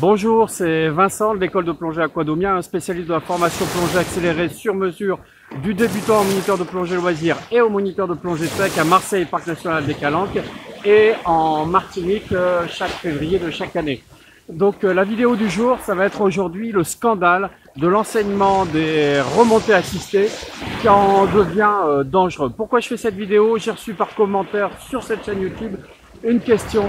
Bonjour, c'est Vincent de l'école de plongée Aquadomia, un spécialiste de la formation plongée accélérée sur mesure du débutant au moniteur de plongée loisir et au moniteur de plongée sec à Marseille, Parc National des Calanques et en Martinique euh, chaque février de chaque année. Donc euh, la vidéo du jour, ça va être aujourd'hui le scandale de l'enseignement des remontées assistées qui en devient euh, dangereux. Pourquoi je fais cette vidéo? J'ai reçu par commentaire sur cette chaîne YouTube une question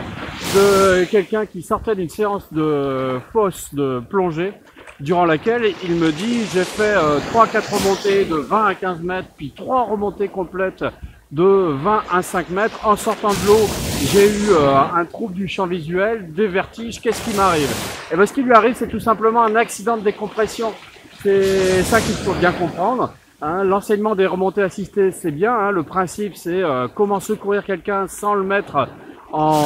de quelqu'un qui sortait d'une séance de fosse de plongée durant laquelle il me dit j'ai fait euh, 3 4 remontées de 20 à 15 mètres puis 3 remontées complètes de 20 à 5 mètres. En sortant de l'eau j'ai eu euh, un trouble du champ visuel des vertiges. Qu'est-ce qui m'arrive? Et eh bien ce qui lui arrive c'est tout simplement un accident de décompression. C'est ça qu'il faut bien comprendre Hein, L'enseignement des remontées assistées, c'est bien. Hein, le principe, c'est euh, comment secourir quelqu'un sans le mettre en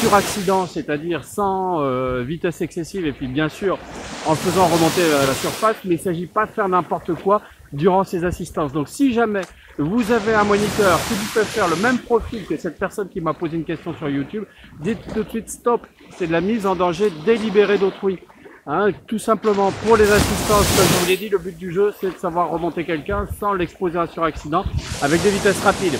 suraccident, c'est-à-dire sans euh, vitesse excessive et puis bien sûr en faisant remonter la, surface, mais il ne s'agit pas de faire n'importe quoi durant ces assistances. Donc si jamais vous avez un moniteur qui vous fait faire le même profil que cette personne qui m'a posé une question sur YouTube, dites tout de suite stop, c'est de la mise en danger délibérée d'autrui. Hein, tout simplement pour les assistances, comme je vous l'ai dit, le but du jeu c'est de savoir remonter quelqu'un sans l'exposer à un suraccident avec des vitesses rapides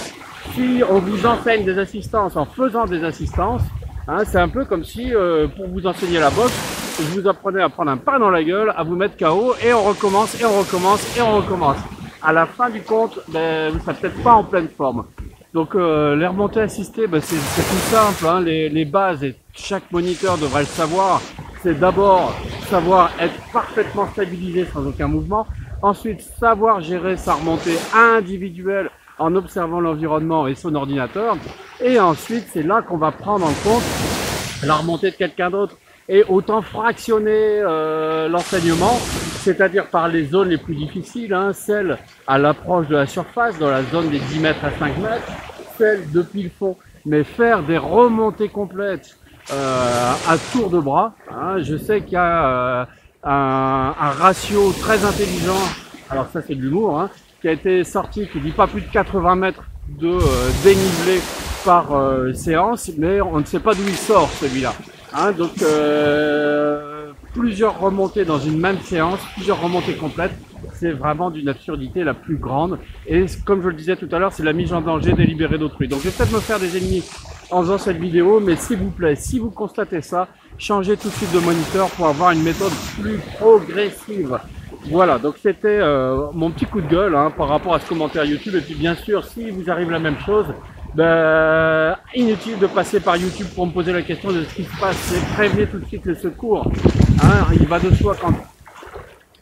si on vous enseigne des assistances en faisant des assistances, hein, c'est un peu comme si euh, pour vous enseigner la boxe, je vous apprenais à prendre un pas dans la gueule, à vous mettre KO, et on recommence, et on recommence, et on recommence. À la fin du compte, ben, vous ne serez peut-être pas en pleine forme. Donc euh, les remontées assistées, ben, c'est tout simple, hein, les, les bases, et chaque moniteur devrait le savoir, c'est d'abord savoir être parfaitement stabilisé sans aucun mouvement, ensuite savoir gérer sa remontée individuelle en observant l'environnement et son ordinateur. Et ensuite, c'est là qu'on va prendre en compte la remontée de quelqu'un d'autre. Et autant fractionner euh, l'enseignement, c'est-à-dire par les zones les plus difficiles, hein, celles à l'approche de la surface, dans la zone des 10 mètres à 5 mètres, celles depuis le fond, mais faire des remontées complètes euh, à tour de bras. Hein. Je sais qu'il y a euh, un, un, ratio très intelligent, alors ça c'est de l'humour, hein, qui a été sorti, qui dit pas plus de 80 mètres de euh, dénivelé par euh, séance, mais on ne sait pas d'où il sort celui-là. Hein, donc euh, plusieurs remontées dans une même séance, plusieurs remontées complètes, c'est vraiment d'une absurdité la plus grande. Et comme je le disais tout à l'heure, c'est la mise en danger délibérée d'autrui. Donc je vais peut-être me faire des ennemis en faisant cette vidéo, mais s'il vous plaît, si vous constatez ça, changez tout de suite de moniteur pour avoir une méthode plus progressive. Voilà, donc c'était euh, mon petit coup de gueule hein, par rapport à ce commentaire YouTube. Et puis bien sûr, si vous arrive la même chose, ben, inutile de passer par YouTube pour me poser la question de ce qui se passe. C'est prévenir tout de suite les secours. Hein, il va de soi qu'en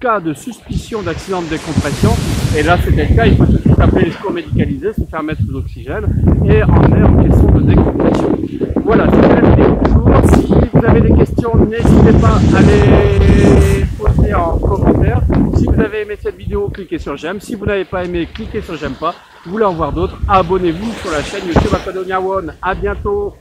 cas de suspicion d'accident de décompression, et là c'était le cas, il faut tout de suite appeler les secours médicalisés, se faire mettre sous oxygène et emmener en question de décompression. Voilà, c'était la vidéo du jour. Si vous avez des questions, n'hésitez pas à les poser en commentaire. Si vous avez aimé cette vidéo, cliquez sur j'aime. Si vous n'avez pas aimé, cliquez sur j'aime pas. Vous voulez en voir d'autres, abonnez-vous sur la chaîne YouTube Aquadonia One. À bientôt